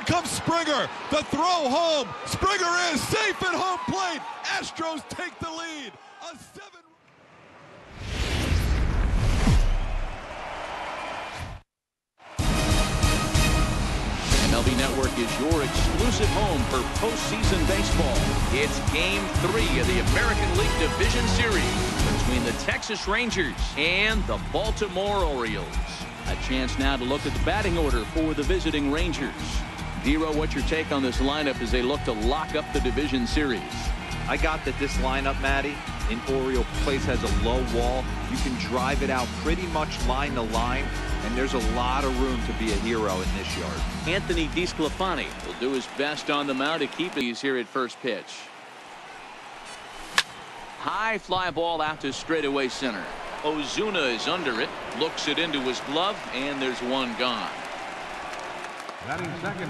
third comes Springer. The throw home. Springer is safe at home plate. Astros take the lead. A seven. MLB Network is your exclusive home for postseason baseball. It's Game 3 of the American League Division Series between the Texas Rangers and the Baltimore Orioles. A chance now to look at the batting order for the visiting Rangers. Dero, what's your take on this lineup as they look to lock up the division series? I got that this lineup, Matty, in Oriole Place has a low wall. You can drive it out pretty much line to line, and there's a lot of room to be a hero in this yard. Anthony DeSclafani will do his best on the mound to keep it. He's here at first pitch. High fly ball out to straightaway center. Ozuna is under it, looks it into his glove, and there's one gone.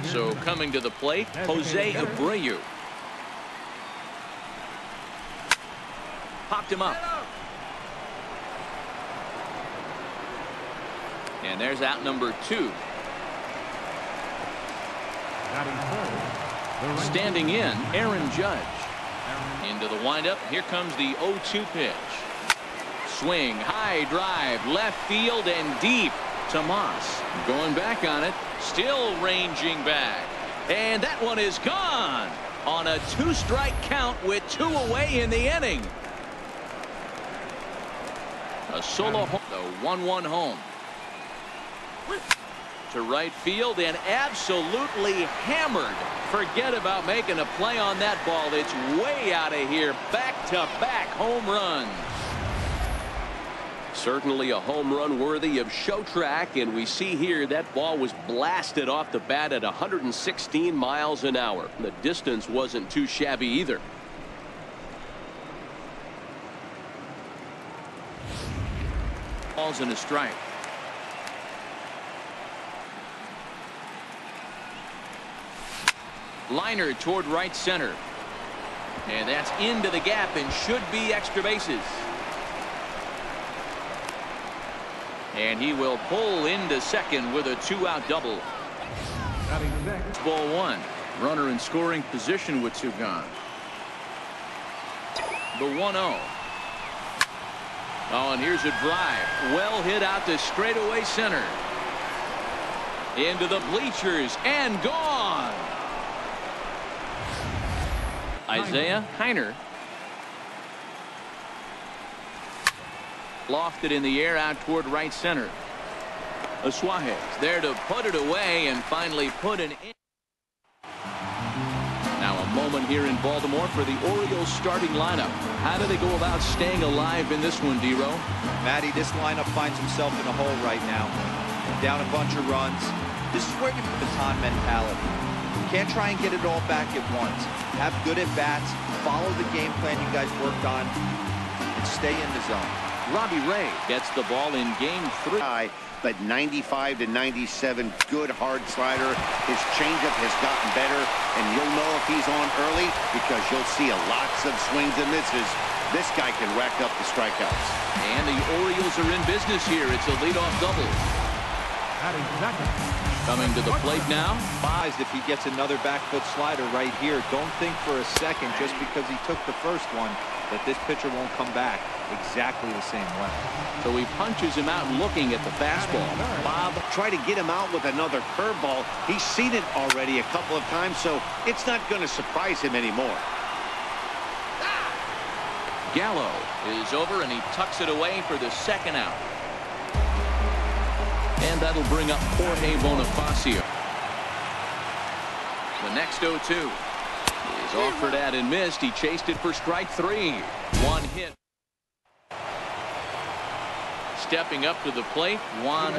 So coming to the plate, Jose Abreu. Popped him up. And there's out number two. Standing in, Aaron Judge. Into the windup. Here comes the 0-2 pitch. Swing, high drive, left field and deep. Tomas going back on it. Still ranging back. And that one is gone on a two-strike count with two away in the inning. A solo home, the 1-1 home. To right field and absolutely hammered. Forget about making a play on that ball. It's way out of here. Back-to-back -back home runs. Certainly a home run worthy of show track and we see here that ball was blasted off the bat at 116 miles an hour. The distance wasn't too shabby either. Balls in a strike. Liner toward right center. And that's into the gap and should be extra bases. And he will pull into second with a two-out double. Ball one. Runner in scoring position with two gone. The 1-0. Oh, and here's a drive. Well hit out to straightaway center. Into the bleachers and gone. Isiah Kiner lofted in the air out toward right center. Asuaje there to put it away and finally put it in. Now a moment here in Baltimore for the Orioles starting lineup. How do they go about staying alive in this one, Dero? Matty, this lineup finds himself in a hole right now. Down a bunch of runs. This is where you put the baton mentality. You can't try and get it all back at once. Have good at bats, follow the game plan you guys worked on, and stay in the zone. Robbie Ray gets the ball in game three. But 95 to 97, good hard slider. His changeup has gotten better, and you'll know if he's on early because you'll see a lots of swings and misses. This guy can rack up the strikeouts. And the Orioles are in business here. It's a leadoff double. Coming to the plate now. Buys if he gets another back foot slider right here. Don't think for a second just because he took the first one that this pitcher won't come back exactly the same way. So he punches him out looking at the fastball. Bob try to get him out with another curveball. He's seen it already a couple of times, so it's not going to surprise him anymore. Gallo is over and he tucks it away for the second out. And that'll bring up Jorge Bonifacio. The next 0-2 is offered at and missed. He chased it for strike three. One hit. Stepping up to the plate, Juan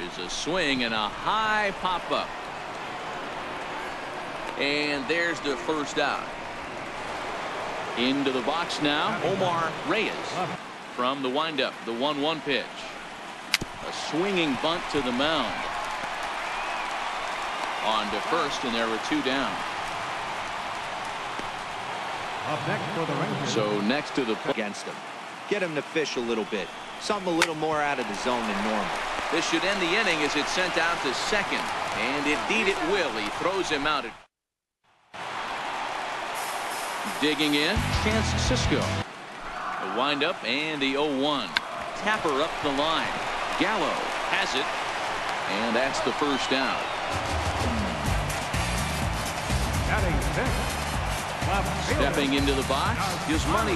is a swing and a high pop-up. And there's the first out. Into the box now, Omar Reyes from the windup, the 1-1 pitch. A swinging bunt to the mound. On to first, and there were two down. Up next for the Rangers. So next to the against him. Get him to fish a little bit. Something a little more out of the zone than normal. This should end the inning as it's sent out to second. And indeed it will. He throws him out. Digging in, Chance Cisco. The windup and the 0-1. Tapper up the line. Gallo has it. And that's the first out. Batting fifth. Stepping into the box is money.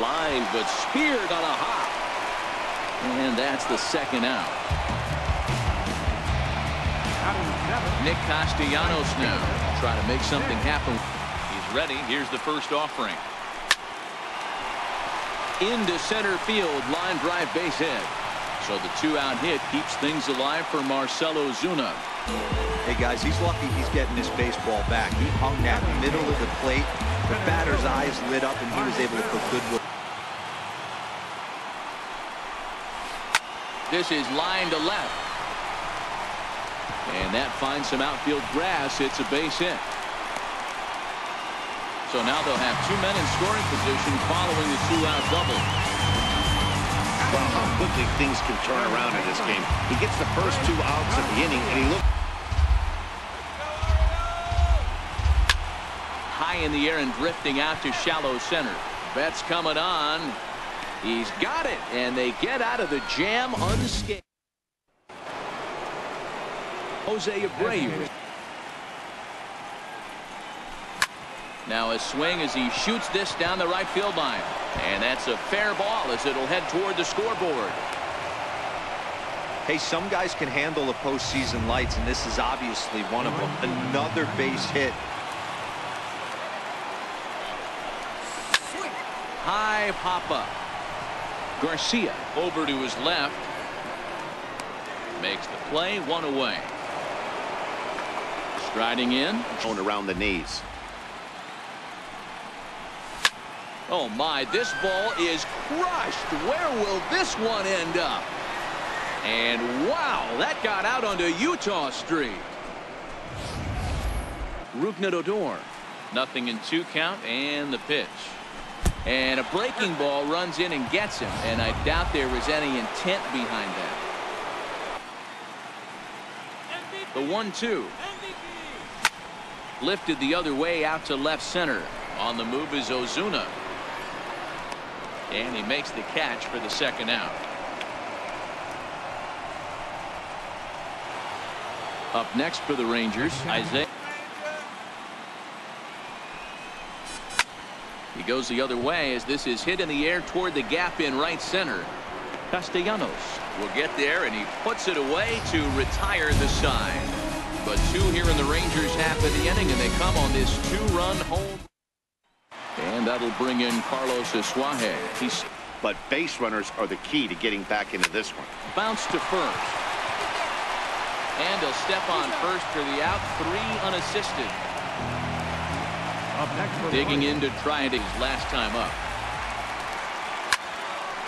Line, but speared on a hop. And that's the second out. Nick Castellanos now try to make something happen. He's ready. Here's the first offering. Into center field, line drive base hit. So the two-out hit keeps things alive for Marcelo Ozuna. Hey guys, he's lucky he's getting this baseball back. He hung that middle of the plate. The batter's eyes lit up and he was able to put good work. This is line to left. And that finds some outfield grass. It's a base hit. So now they'll have two men in scoring position following the two-out double. Wow, how quickly things can turn around in this game. He gets the first two outs of the inning, and he looks High in the air and drifting out to shallow center. Betts coming on. He's got it, and they get out of the jam unscathed. Jose Abreu. Now a swing as he shoots this down the right field line. And that's a fair ball as it'll head toward the scoreboard. Hey, some guys can handle the postseason lights, and this is obviously one of them. Another base hit. High pop up. Garcia over to his left. Makes the play one away. Striding in. thrown around the knees. Oh my, this ball is crushed. Where will this one end up? And wow, that got out onto Eutaw Street. Rougned Odor. Nothing in two count and the pitch. And a breaking ball runs in and gets him. And I doubt there was any intent behind that. The one-two. Lifted the other way out to left center. On the move is Ozuna. And he makes the catch for the second out. Up next for the Rangers, Isiah. He goes the other way as this is hit in the air toward the gap in right center. Castellanos will get there and he puts it away to retire the side. But two here in the Rangers half of the inning and they come on this two-run home. And that'll bring in Carlos Asuaje. He's But base runners are the key to getting back into this one. Bounce to first. And he'll step on first for the out. Three unassisted. Digging Royals. in to try it his last time up.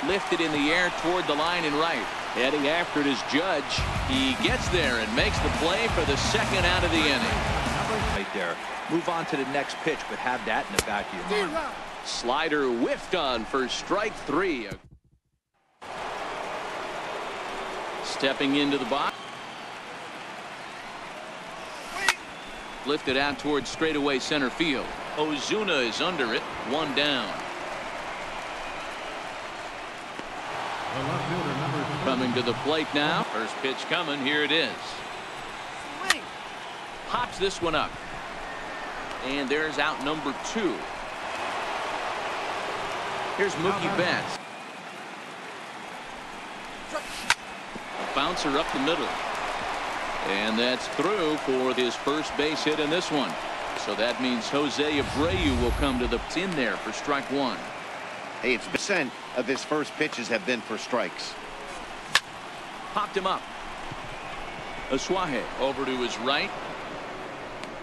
Lifted in the air toward the line and right. Heading after it is Judge. He gets there and makes the play for the second out of the inning. Right there. Move on to the next pitch, but have that in the back of your mind. Slider whiffed on for strike three. Stepping into the box. Lifted out towards straightaway center field. Ozuna is under it. One down. The left fielder, number three. Coming to the plate now. First pitch coming. Here it is. Pops this one up. And there's out number two. Here's Mookie Betts. A bouncer up the middle. And that's through for his first base hit in this one. So that means Jose Abreu will come to the in there for strike one. Hey, it's percent of his first pitches have been for strikes. Popped him up. Asuaje over to his right.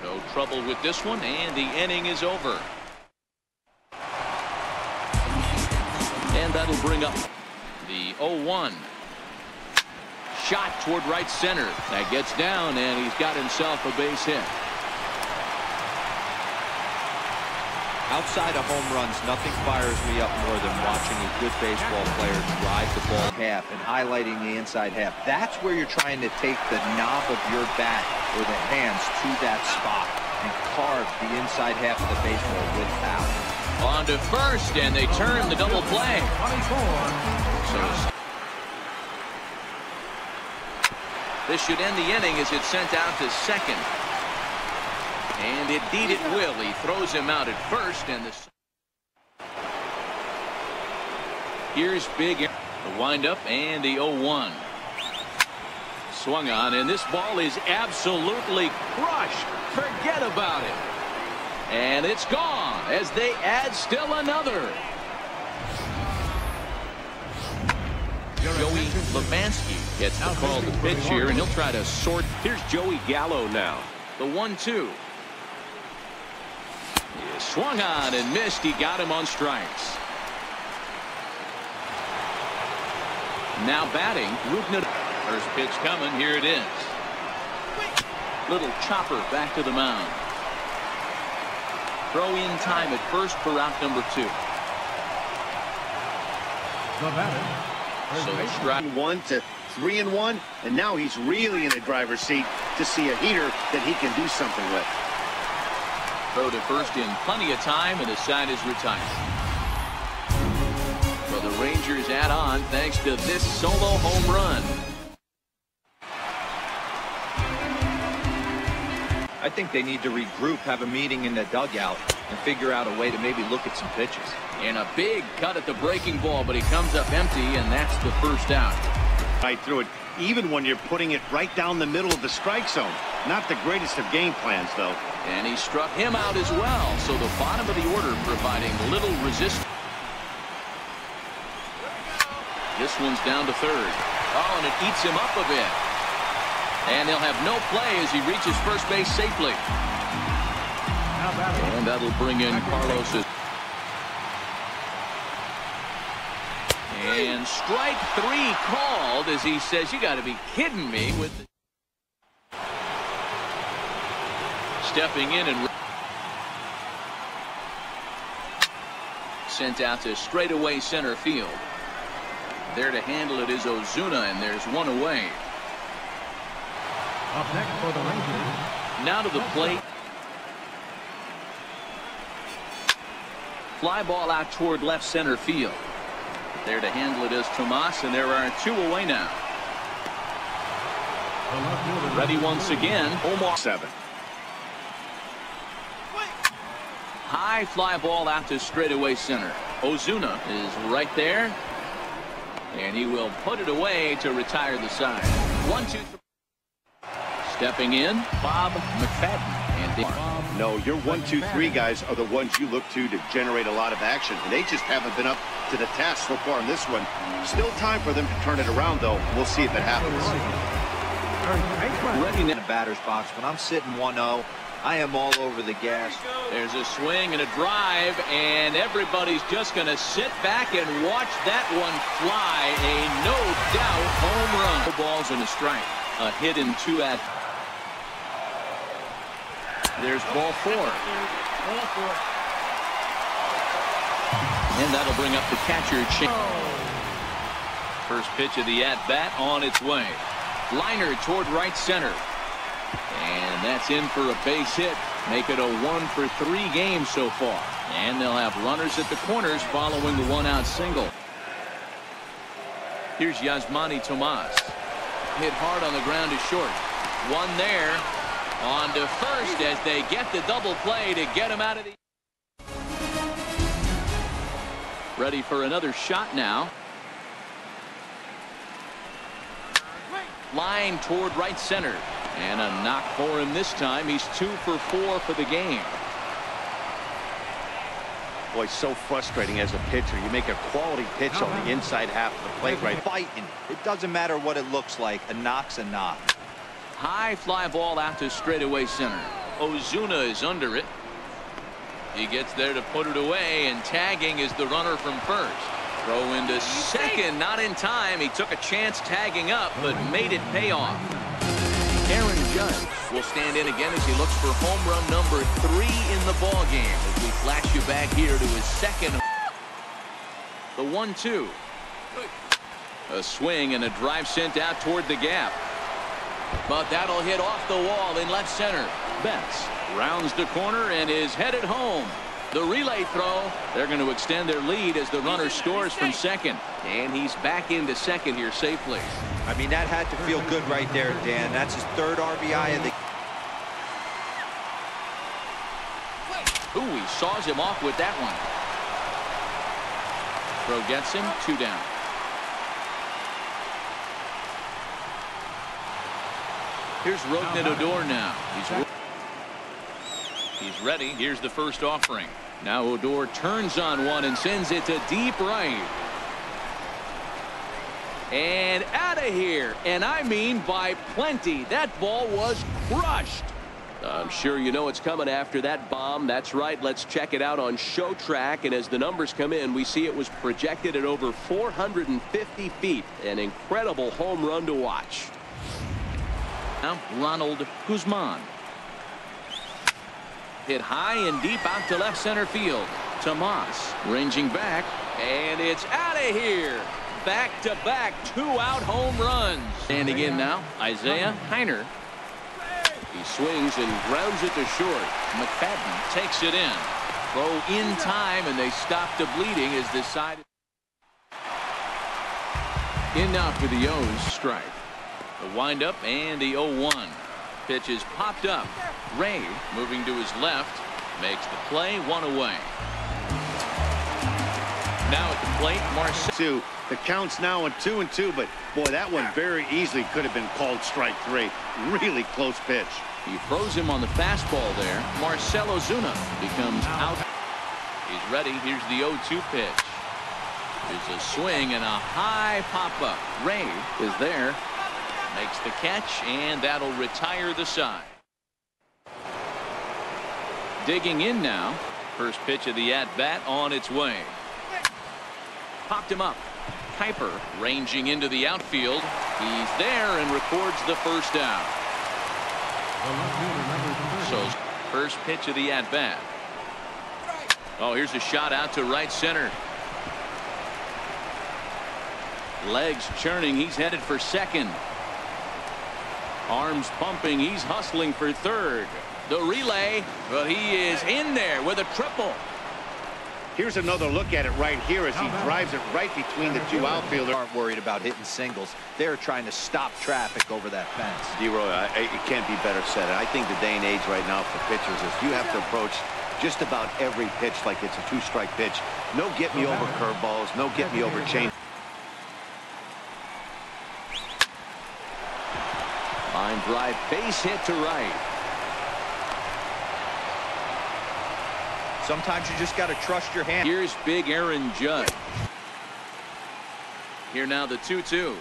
No trouble with this one, and the inning is over. And that'll bring up the 0-1. Shot toward right center. That gets down, and he's got himself a base hit. Outside of home runs, nothing fires me up more than watching a good baseball player drive the ball half and highlighting the inside half. That's where you're trying to take the knob of your bat or the hands to that spot and carve the inside half of the baseball with power. On to first, and they turn the double play. 24. So this should end the inning as it's sent out to second. And indeed it will. He throws him out at first, and the here's big the windup and the 0-1. Swung on, and this ball is absolutely crushed. Forget about it. And it's gone as they add still another. Joey Levansky gets the call to pitch here, and he'll try to sort. Here's Joey Gallo now. The 1-2. Swung on and missed. He got him on strikes. Now batting, Rougned. First pitch coming. Here it is. Little chopper back to the mound. Throw in time at first for out number two. The batter. Eh? So baseman. strike. One to three and one, and now he's really in the driver's seat to see a heater that he can do something with. Throw to first in plenty of time, and the side is retired. Well, the Rangers add on thanks to this solo home run. I think they need to regroup, have a meeting in the dugout, and figure out a way to maybe look at some pitches. And a big cut at the breaking ball, but he comes up empty, and that's the first out. Right through it, even when you're putting it right down the middle of the strike zone. Not the greatest of game plans, though. And he struck him out as well, so the bottom of the order providing little resistance. This one's down to third. Oh, and it eats him up a bit. And they'll have no play as he reaches first base safely. And that'll bring in Carlos. And strike three called as he says, you got to be kidding me with the... Stepping in and sent out to straightaway center field. There to handle it is Ozuna, and there's one away. Up next for the Rangers. Now to the plate. Fly ball out toward left center field. There to handle it is Tomas, and there are two away now. The left fielder. Ready once again, Omar. Seven. High fly ball out to straightaway center. Ozuna is right there. And he will put it away to retire the side. One, two, three. Stepping in, Bob McFadden. And the- No, your one, two, three guys are the ones you look to to generate a lot of action, and they just haven't been up to the task so far in this one. Still time for them to turn it around, though. We'll see if it happens. First ready In now. the batter's box, when I'm sitting 1-0, I am all over the gas. There's a swing and a drive, and everybody's just going to sit back and watch that one fly. A no-doubt home run. No balls and a strike. A hit and two at. There's ball four. And that'll bring up the catcher. Chin. Oh. First pitch of the at-bat on its way. Liner toward right center. And that's in for a base hit. Make it a one for three games so far. And they'll have runners at the corners following the one out single. Here's Yasmani Tomas. Hit hard on the ground to short. One there. On to first as they get the double play to get him out of the. Ready for another shot now. Line toward right center. And a knock for him this time. He's two for four for the game. Boy, so frustrating as a pitcher. You make a quality pitch on the inside half of the plate right Fighting. It doesn't matter what it looks like. A knock's a knock. High fly ball out to straightaway center. Ozuna is under it. He gets there to put it away, and tagging is the runner from first. Throw into second, not in time. He took a chance tagging up, but made it pay off. Aaron Judge will stand in again as he looks for home run number three in the ball game. As we flash you back here to his second. The one-two. A swing and a drive sent out toward the gap. But that'll hit off the wall in left center. Betts rounds the corner and is headed home. The relay throw. They're going to extend their lead as the runner scores from second. And he's back into second here safely. I mean, that had to feel good right there, Dan. That's his third RBI of the Ooh, he saws him off with that one. Throw gets him, two down. Here's Rougned Odor now. He's He's ready. Here's the first offering. Now Odor turns on one and sends it to deep right. And out of here. And I mean by plenty. That ball was crushed. I'm sure you know it's coming after that bomb. That's right. Let's check it out on Show Track. And as the numbers come in, we see it was projected at over 450 feet. An incredible home run to watch. Now Ronald Guzman. Hit high and deep out to left center field. Tomas ranging back. And it's out of here. Back to back two out home runs. Standing in now Isiah Kiner. He swings and grounds it to short. McFadden takes it in. Throw in time and they stop the bleeding as decided. In now for the O's strike. The windup and the 0-1. Pitch is popped up. Ray moving to his left makes the play one away. Now at the plate Marcel. Two. The count's now on two and two, but boy, that one very easily could have been called strike three. Really close pitch. He throws him on the fastball there. Marcelo Ozuna becomes out. He's ready. Here's the 0-2 pitch. There's a swing and a high pop-up. Ray is there. Makes the catch, and that'll retire the side. Digging in now. First pitch of the at-bat on its way. Popped him up. Kuiper ranging into the outfield. He's there and records the first down. So first pitch of the at-bat. Oh, here's a shot out to right center. Legs churning. He's headed for second. Arms pumping. He's hustling for third. The relay, but he is in there with a triple. Here's another look at it right here as he drives it right between the two outfielders. aren't worried about hitting singles. They're trying to stop traffic over that fence. D-Roy, it can't be better said. I think the day and age right now for pitchers is you have to approach just about every pitch like it's a two-strike pitch. No get-me-over curveballs, no get-me-over change. Line drive base hit to right. Sometimes you just got to trust your hand. Here's big Aaron Judge. Here now the 2-2.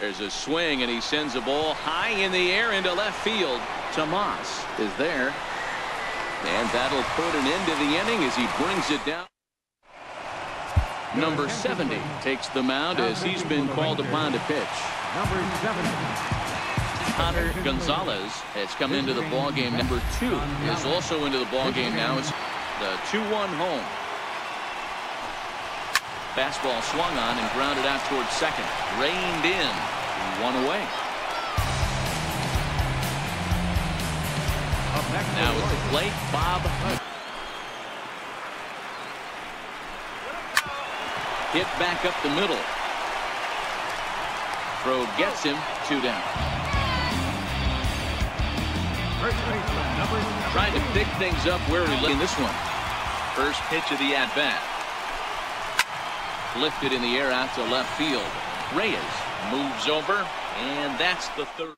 There's a swing and he sends a ball high in the air into left field. Tomas is there. And that'll put an end to the inning as he brings it down. Number 70 takes the mound as he's been called upon to pitch. Number 70. Connor Gonzalez has come into the ball game. Number two is also into the ball game now. It's the 2-1 home. Fastball swung on and grounded out towards second. Reined in. One away. Up next Now at the plate, Bob. Hit back up the middle. Throw gets him. Two down. Trying to pick things up where he in this one. First pitch of the at-bat. Lifted in the air out to left field. Reyes moves over, and that's the third.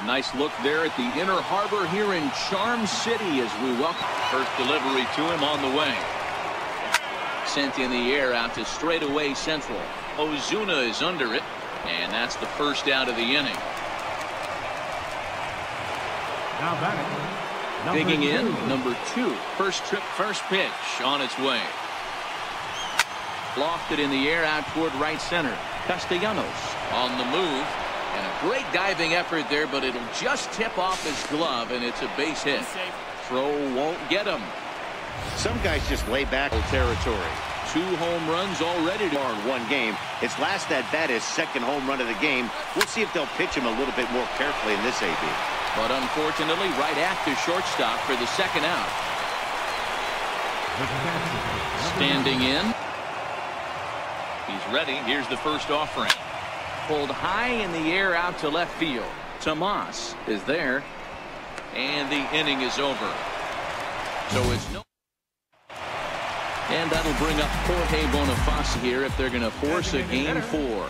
A nice look there at the inner harbor here in Charm City as we welcome first delivery to him on the way. Sent in the air out to straightaway central. Ozuna is under it, and that's the first out of the inning. Now batting. Number Digging in, number two. First trip, first pitch on its way. Lofted in the air out toward right center. Castellanos on the move. And a great diving effort there, but it'll just tip off his glove, and it's a base hit. Throw won't get him. Some guys just lay back. Territory. Two home runs already. in one game. His last at bat is second home run of the game. We'll see if they'll pitch him a little bit more carefully in this AB. But unfortunately, right after shortstop for the second out. Standing in. He's ready. Here's the first offering. Pulled high in the air out to left field. Tomas is there. And the inning is over. So it's no. And that'll bring up Jorge Bonifacio if they're going to force a game four.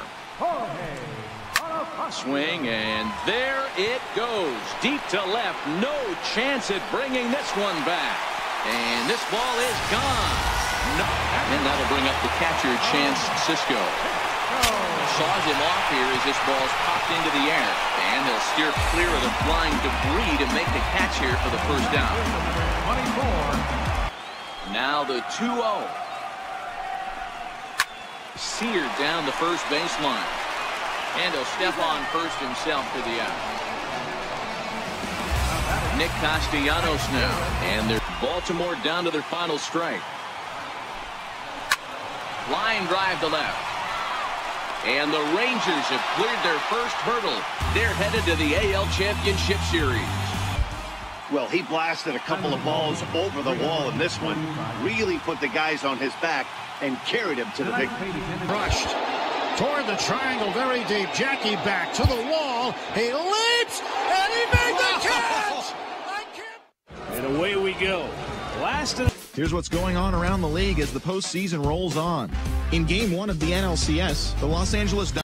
Swing, and there it goes. Deep to left. No chance at bringing this one back. And this ball is gone. No. And that'll bring up the catcher, Chance Cisco. Saws him off here as this ball's popped into the air. And they'll steer clear of the flying debris to make the catch here for the first down. 24. Now the 2-0. Seared down the first baseline. And he'll step on first himself to the out. Nick Castellanos now. And they're Baltimore down to their final strike. Line drive to left. And the Rangers have cleared their first hurdle. They're headed to the AL Championship Series. Well, he blasted a couple of balls over the wall in this one. Really put the guys on his back and carried him to the victory. Rushed toward the triangle very deep. Jackie back to the wall. He leaps and he made the catch. I can't. And away we go. Last of Here's what's going on around the league as the postseason rolls on. In game one of the NLCS, the Los Angeles